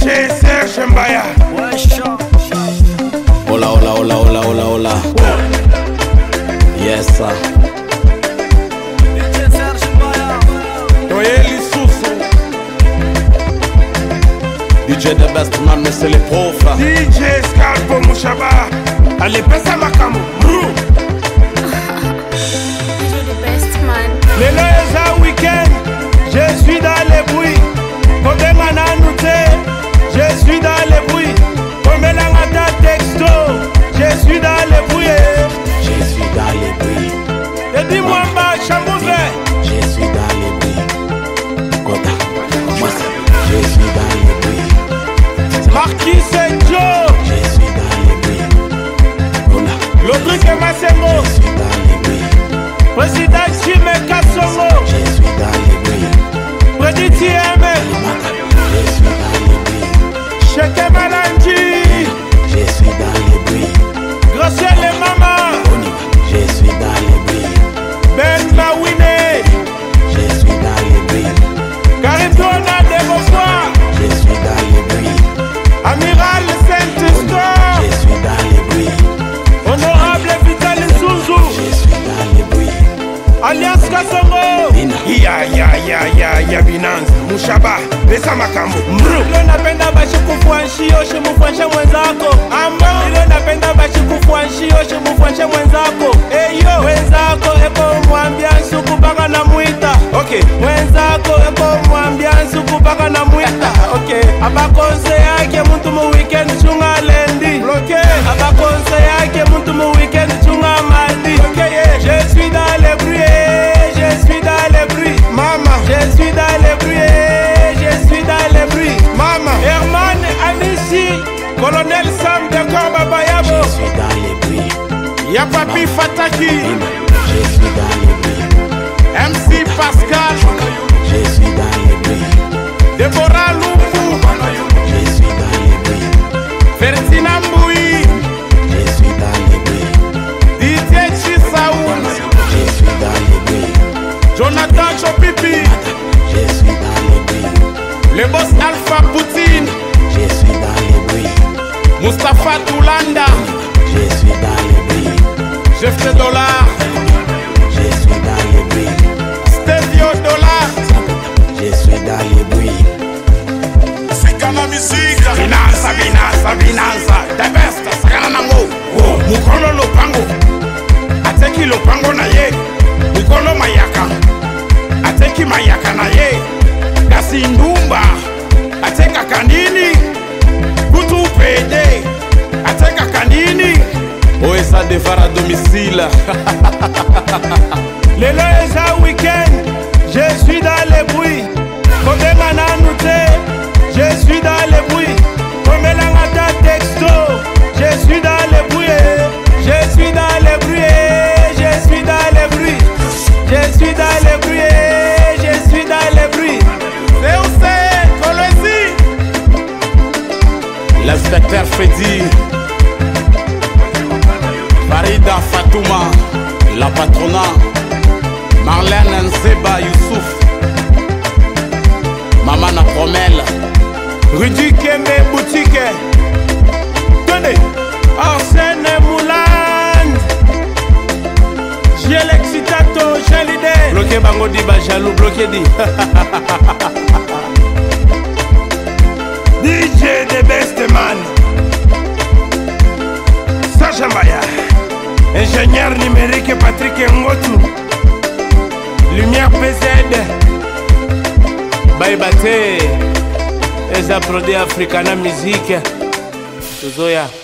DJ Serge Mbaya. Hola, hola, hola, hola, hola, hola. Yes, sir. DJ the best man misilipofa DJ Scarpo Mushaba alipesa makamu Brew. suis dans les bruits. l'a ta texto. Je suis dans les bruits. Je suis dans les bruits. Et dis-moi, ma chambouzé. Je suis dans les bruits. Kota, moi, je suis dans les bruits. Marquis c'est Joe. Je suis dans les bruits. l'autre Le truc est ma Je suis dans les bruits. Président Jimé Kassongo. ya ya ya ya ya binanzi mushaba pesa makambo mro napenda bashikufuanshiyoshe mufwanshe mwenzako ama ilo napenda bashikufuanshiyoshe mufwanshe mwenzako eyo mwenzako eko mwambia nsuku mpaka na mwita okay mwenzako eko mwambia nsuku mpaka na mwita okay abakonse yake muntu mu weekend chunga Colonel Sam de Corba Bayabo. Je suis dans les bruits. Y'a Papi Fataki. Je suis dans les bruits. MC Pascal. Je suis dans les bruits. Deborah Loupou. Je suis dans les bruits. Ferdinand Mboui. Je suis dans les bruits. Didier Chisaou. Je suis dans les bruits. Jonathan Chopipi. Je suis dans les bruits. Le boss Alpha Poutine. Mustapha Toulanda. Je suis dans les billes. Je fais dollar. Je suis dans les billes. Stevio dollar. Je suis dans les billes. C'est comme la musique. Binanza, binanza, binanza. The best. Sakana nango. Oh, mukolo lopango. Ateki lopango na ye. Mukolo mayaka. Ateki mayaka na ye. Kasi ndumba. Ateka kanini. des VAR à domicile. Le week-end, je suis dans les bruits. Comme na nute, je suis dans les bruits. la ta texto, je suis dans les bruits. Je suis dans les bruits, je suis dans les bruits. Je suis dans les bruits, je suis dans les bruits. C'est où c'est, terre L'inspecteur Freddy. patronat Marlène Nzeba Youssouf Maman na promelle Rudy Kembe Boutique Tenez Arsène Mouland J'ai l'excitato, j'ai l'idée Bloqué Bango Diba, jaloux, bloqué dit DJ The Best Man ingénieur numérique Patrick Ngotu Lumière PZ bayeba te eza produit africana musique tozoya